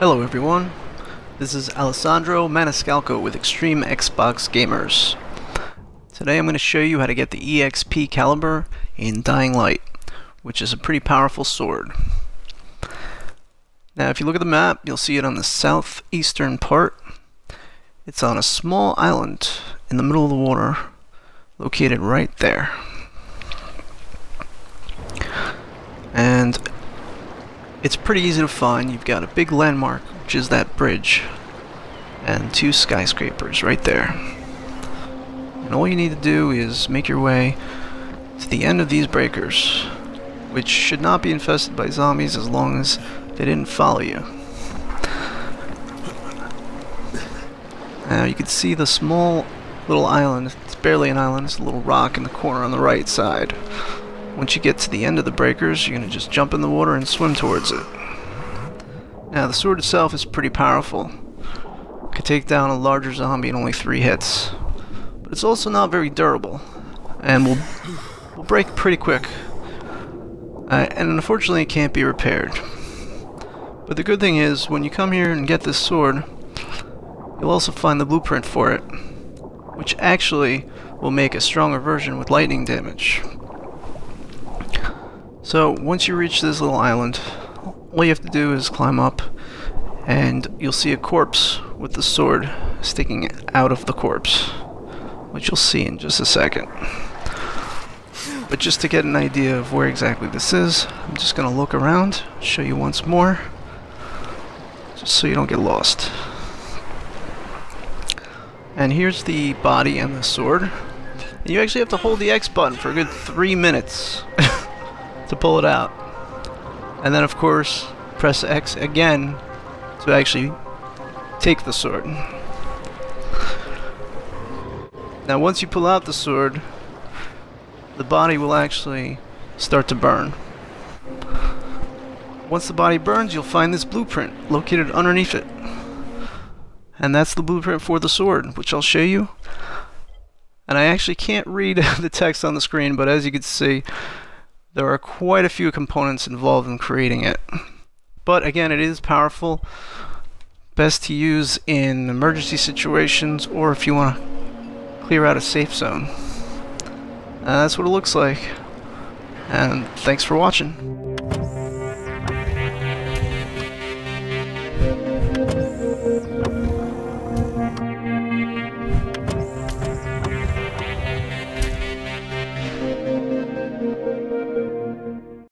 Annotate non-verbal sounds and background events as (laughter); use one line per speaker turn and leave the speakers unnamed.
Hello everyone, this is Alessandro Maniscalco with Extreme Xbox Gamers. Today I'm going to show you how to get the EXPcalibur in Dying Light, which is a pretty powerful sword. Now if you look at the map, you'll see it on the southeastern part. It's on a small island in the middle of the water, located right there. And it's pretty easy to find. You've got a big landmark, which is that bridge, and two skyscrapers right there. And all you need to do is make your way to the end of these breakers, which should not be infested by zombies as long as they didn't follow you. Now you can see the small little island, it's barely an island, it's a little rock in the corner on the right side. Once you get to the end of the breakers, you're going to just jump in the water and swim towards it. Now, the sword itself is pretty powerful. It can take down a larger zombie in only three hits. But it's also not very durable, and will, will break pretty quick. Uh, and unfortunately, it can't be repaired. But the good thing is, when you come here and get this sword, you'll also find the blueprint for it, which actually will make a stronger version with lightning damage. So once you reach this little island, all you have to do is climb up and you'll see a corpse with the sword sticking out of the corpse, which you'll see in just a second. But just to get an idea of where exactly this is, I'm just going to look around, show you once more, just so you don't get lost. And here's the body and the sword. And you actually have to hold the X button for a good three minutes. To pull it out. And then of course, press X again to actually take the sword. Now once you pull out the sword, the body will actually start to burn. Once the body burns, you'll find this blueprint located underneath it. And that's the blueprint for the sword, which I'll show you. And I actually can't read (laughs) the text on the screen, but as you can see, there are quite a few components involved in creating it. But again, it is powerful. Best to use in emergency situations or if you want to clear out a safe zone. Uh, that's what it looks like. And thanks for watching.